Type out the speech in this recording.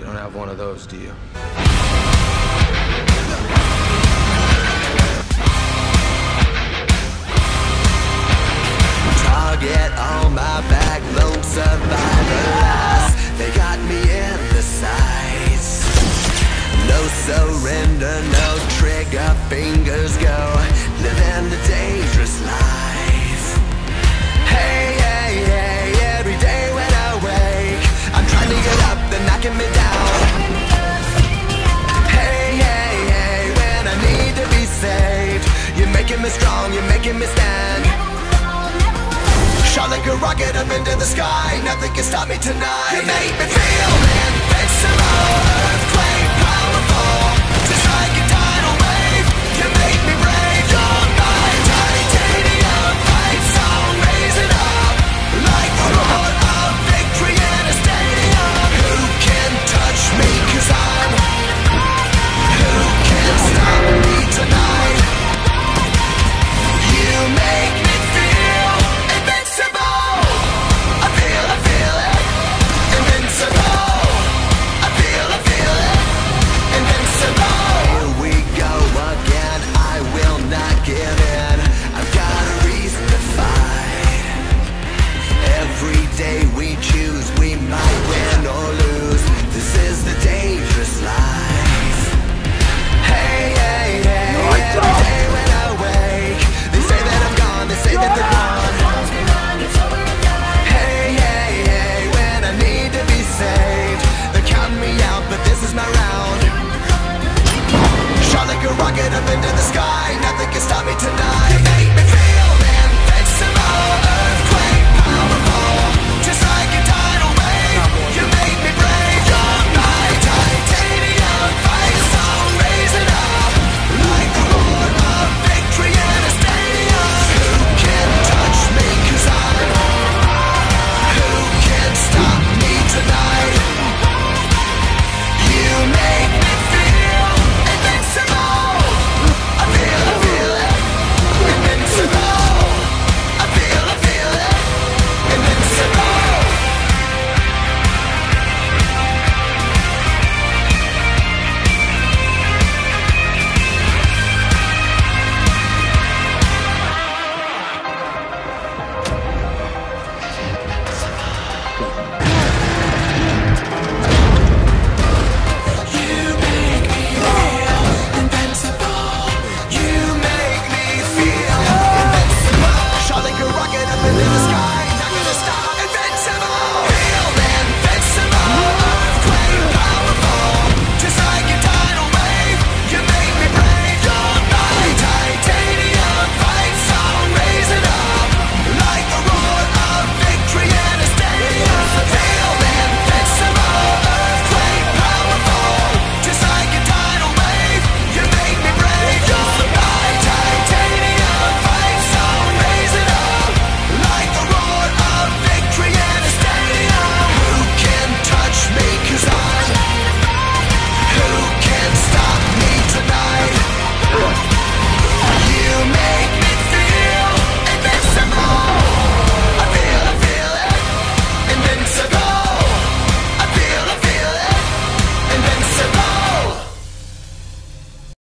You don't have one of those, do you? Target on my back, lone survivor last. They got me in the sights. No surrender, no trigger, fingers go. Living a dangerous life. Hey, hey, hey, every day when I wake, I'm trying to get up, they're knocking me down. Making me strong, you're making me stand. Shot like a rocket up into the sky. Nothing can stop me tonight. You make me feel invincible